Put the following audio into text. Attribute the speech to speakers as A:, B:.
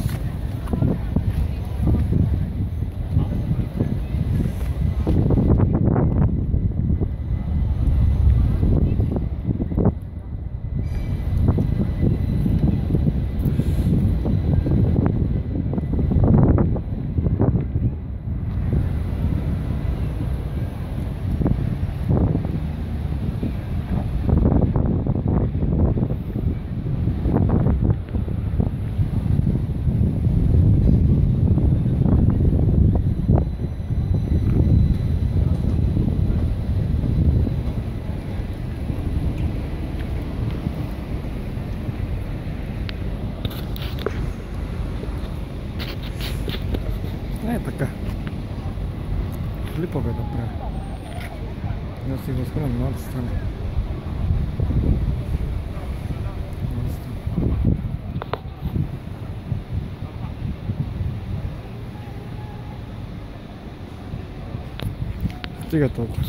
A: house. Не, така. Клипове да правя. Да си го стане. Няма да стане. Стига толкова.